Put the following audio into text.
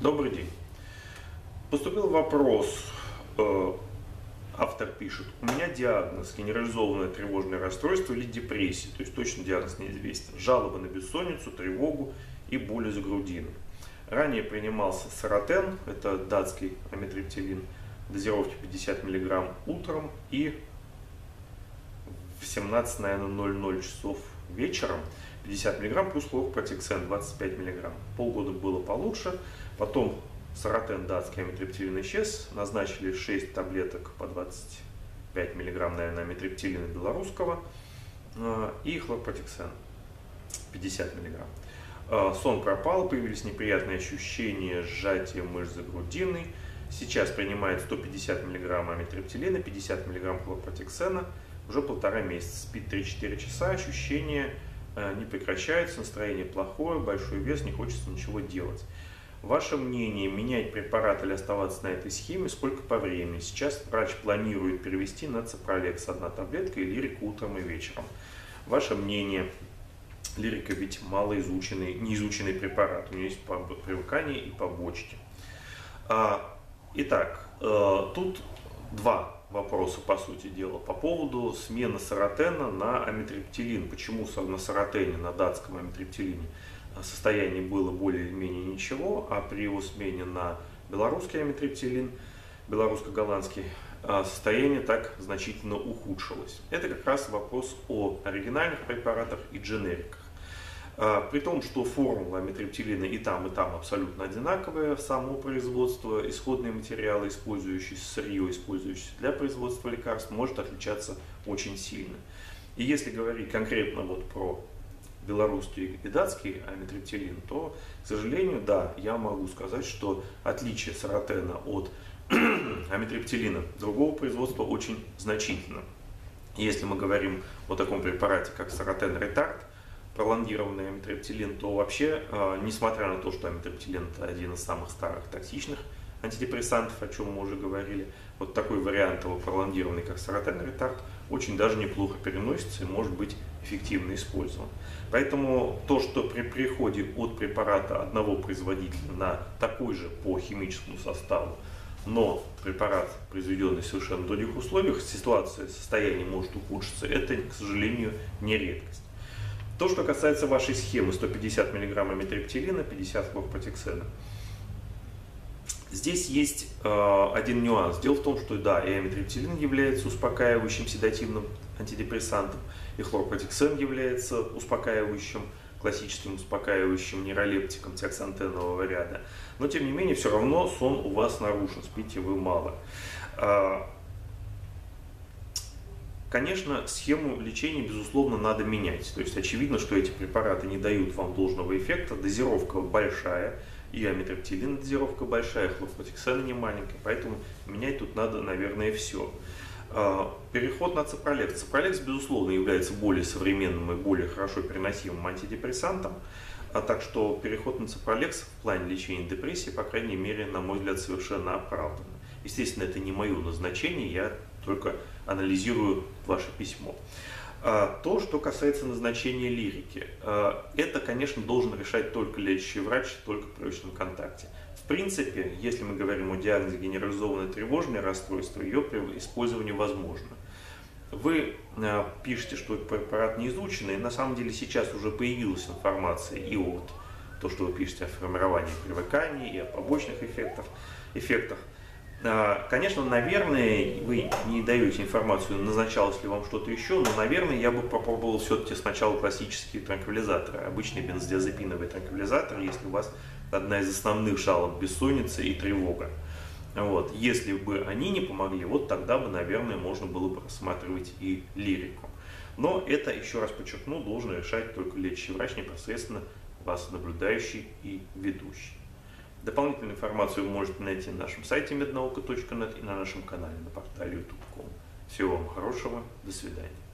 Добрый день. Поступил вопрос, э, автор пишет, у меня диагноз генерализованное тревожное расстройство или депрессия, то есть точно диагноз неизвестен, жалобы на бессонницу, тревогу и боли за грудиной. Ранее принимался саротен, это датский амитриптилин, дозировки 50 мг утром и в 17, наверное, 00 часов вечером 50 мг плюс хлорпротексен 25 мг. Полгода было получше, потом саратен датский амитриптилин исчез, назначили 6 таблеток по 25 мг, наверное, амитриптилина белорусского э, и хлорпротексен 50 мг. Сон пропал, появились неприятные ощущения сжатия мышц за грудиной. Сейчас принимает 150 мг амитриптилина, 50 мг хлорпротексена уже полтора месяца. Спит 3-4 часа, ощущения не прекращаются, настроение плохое, большой вес, не хочется ничего делать. Ваше мнение, менять препарат или оставаться на этой схеме, сколько по времени? Сейчас врач планирует перевести на ципролекс одна таблетка и лирика утром и вечером. Ваше мнение, лирика ведь малоизученный, неизученный препарат, у нее есть привыкание и побочки. А, итак, э, тут два вопроса, по сути дела, по поводу смены саротена на амитриптилин. Почему на саротене, на датском амитриптилине состояние было более-менее ничего, а при его смене на белорусский амитриптилин, белорусско-голландский, а, состояние так значительно ухудшилось. Это как раз вопрос о оригинальных препаратах и дженериках. А, при том, что формула амитриптилина и там, и там абсолютно одинаковая, само производство, исходные материалы, использующиеся, сырье, использующееся для производства лекарств, может отличаться очень сильно. И если говорить конкретно вот про белорусский и датский амитриптилин, то, к сожалению, да, я могу сказать, что отличие саротена от амитриптилина другого производства очень значительно. Если мы говорим о таком препарате, как саротен ретард, пролонгированный амитриптилин, то вообще, э, несмотря на то, что амитриптилин это один из самых старых токсичных антидепрессантов, о чем мы уже говорили, вот такой вариант его пролонгированный, как саротен ретард, очень даже неплохо переносится и может быть эффективно использован. Поэтому то, что при переходе от препарата одного производителя на такой же по химическому составу, но препарат, произведенный совершенно других условиях, ситуация, состояние может ухудшиться, это, к сожалению, не редкость. То, что касается вашей схемы 150 мг амитриптилина, 50 хлорпротексена, Здесь есть э, один нюанс. Дело в том, что да, и амитриптилин является успокаивающим седативным антидепрессантом, и хлорпротексен является успокаивающим, классическим успокаивающим нейролептиком тиоксантенового ряда. Но тем не менее, все равно сон у вас нарушен, спите вы мало. Конечно, схему лечения, безусловно, надо менять. То есть очевидно, что эти препараты не дают вам должного эффекта, дозировка большая, и амитриптилин дозировка большая, хлорпротексена не маленькая, поэтому менять тут надо, наверное, все. А, переход на ципролекс. Ципролекс, безусловно, является более современным и более хорошо переносимым антидепрессантом, а так что переход на ципролекс в плане лечения депрессии, по крайней мере, на мой взгляд, совершенно оправдан. Естественно, это не мое назначение, я только анализирую ваше письмо. А, то, что касается назначения лирики, а, это, конечно, должен решать только лечащий врач, только при очном контакте. В принципе, если мы говорим о диагнозе генерализованное тревожное расстройство, ее использование возможно. Вы а, пишете, что препарат не изученный, на самом деле сейчас уже появилась информация и от то, что вы пишете о формировании привыкания и о побочных эффектах. эффектах. А, конечно, наверное, вы не даете информацию, назначалось ли вам что-то еще, но, наверное, я бы попробовал все-таки сначала классические транквилизаторы, обычные бензодиазепиновые транквилизаторы, если у вас одна из основных жалоб бессонница и тревога. Вот. Если бы они не помогли, вот тогда бы, наверное, можно было бы рассматривать и лирику. Но это, еще раз подчеркну, должен решать только лечащий врач, непосредственно вас наблюдающий и ведущий. Дополнительную информацию вы можете найти на нашем сайте mednauka.net и на нашем канале на портале youtube.com. Всего вам хорошего, до свидания.